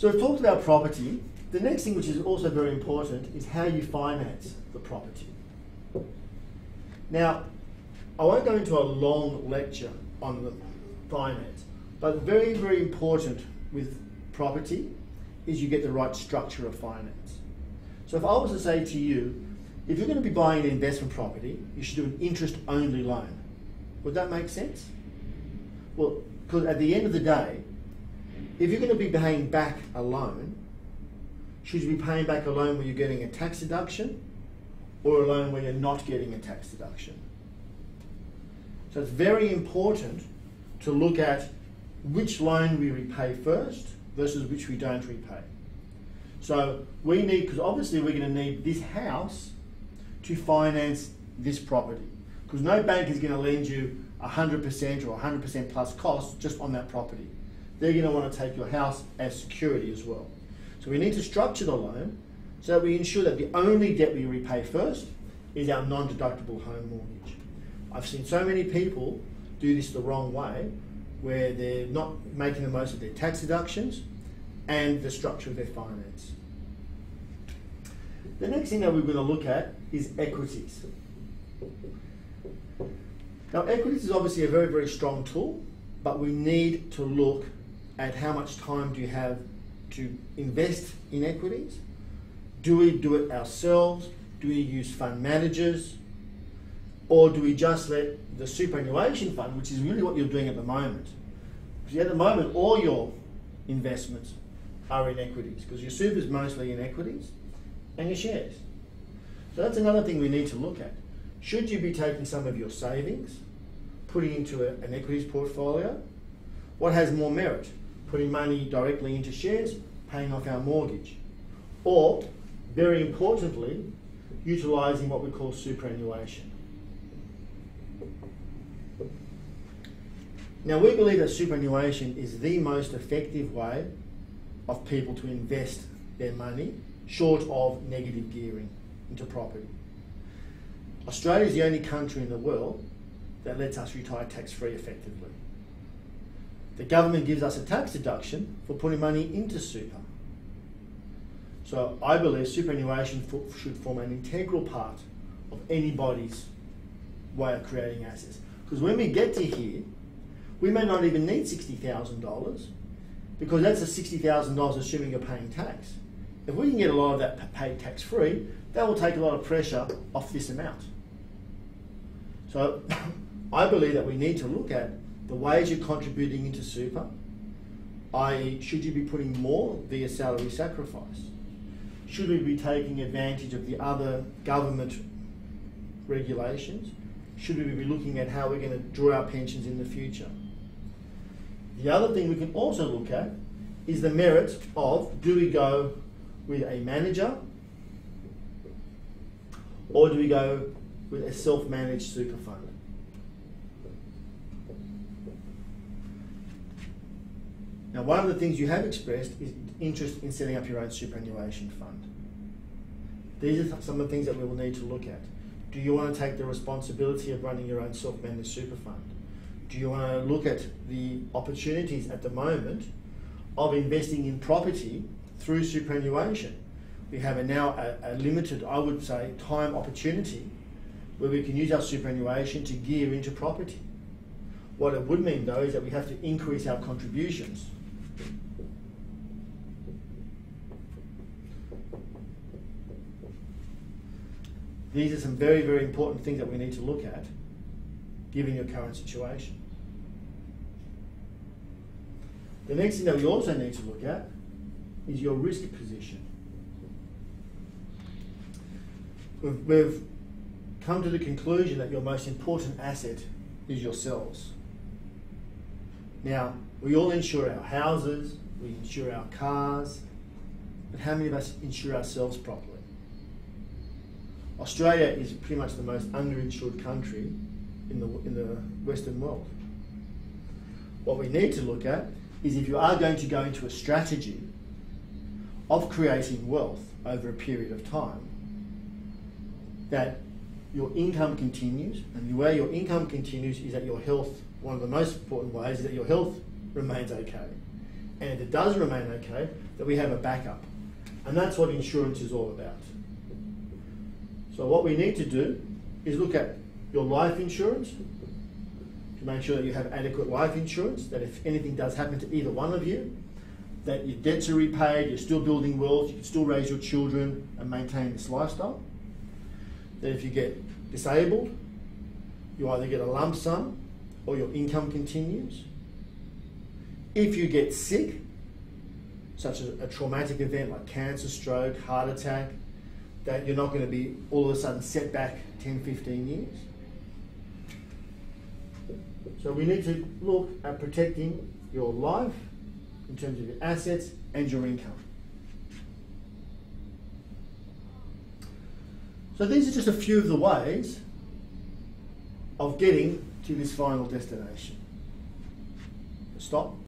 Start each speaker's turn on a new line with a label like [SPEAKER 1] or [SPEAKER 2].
[SPEAKER 1] So we've talked about property. The next thing, which is also very important, is how you finance the property. Now, I won't go into a long lecture on the finance, but very, very important with property is you get the right structure of finance. So if I was to say to you, if you're going to be buying an investment property, you should do an interest only loan. Would that make sense? Well, because at the end of the day, if you're going to be paying back a loan, should you be paying back a loan where you're getting a tax deduction or a loan where you're not getting a tax deduction? So it's very important to look at which loan we repay first versus which we don't repay. So we need, because obviously we're going to need this house to finance this property. Because no bank is going to lend you 100% or 100% plus cost just on that property. They're going to want to take your house as security as well. So we need to structure the loan so that we ensure that the only debt we repay first is our non-deductible home mortgage. I've seen so many people do this the wrong way where they're not making the most of their tax deductions and the structure of their finance. The next thing that we're going to look at is equities. Now, equities is obviously a very, very strong tool, but we need to look at how much time do you have to invest in equities. Do we do it ourselves? Do we use fund managers? Or do we just let the superannuation fund, which is really what you're doing at the moment? Because at the moment, all your investments are in equities, because your super is mostly in equities and your shares. So that's another thing we need to look at. Should you be taking some of your savings, putting into a, an equities portfolio? What has more merit? Putting money directly into shares, paying off our mortgage. Or, very importantly, utilising what we call superannuation. Now, we believe that superannuation is the most effective way of people to invest their money short of negative gearing into property. Australia is the only country in the world that lets us retire tax free effectively. The government gives us a tax deduction for putting money into super. So I believe superannuation should form an integral part of anybody's way of creating assets. Because when we get to here, we may not even need $60,000 because that's a $60,000 assuming you're paying tax. If we can get a lot of that paid tax free, that will take a lot of pressure off this amount. So I believe that we need to look at the ways you're contributing into super, i.e., should you be putting more via salary sacrifice? Should we be taking advantage of the other government regulations? Should we be looking at how we're going to draw our pensions in the future? The other thing we can also look at is the merits of do we go with a manager or do we go with a self-managed super fund? Now, one of the things you have expressed is interest in setting up your own superannuation fund. These are some of the things that we will need to look at. Do you want to take the responsibility of running your own self-managed super fund? Do you want to look at the opportunities at the moment of investing in property through superannuation? We have a now a, a limited, I would say, time opportunity where we can use our superannuation to gear into property. What it would mean though is that we have to increase our contributions These are some very, very important things that we need to look at, given your current situation. The next thing that we also need to look at is your risk position. We've, we've come to the conclusion that your most important asset is yourselves. Now, we all insure our houses, we insure our cars, but how many of us insure ourselves properly? Australia is pretty much the most underinsured country in the, in the Western world. What we need to look at is if you are going to go into a strategy of creating wealth over a period of time, that your income continues, and the way your income continues is that your health, one of the most important ways is that your health remains okay. and if it does remain okay, that we have a backup. And that's what insurance is all about. So what we need to do is look at your life insurance to make sure that you have adequate life insurance, that if anything does happen to either one of you, that your debts are repaid, you're still building wealth, you can still raise your children and maintain this lifestyle. That if you get disabled, you either get a lump sum or your income continues. If you get sick, such as a traumatic event like cancer, stroke, heart attack, that you're not going to be all of a sudden set back 10, 15 years. So we need to look at protecting your life in terms of your assets and your income. So these are just a few of the ways of getting to this final destination. Stop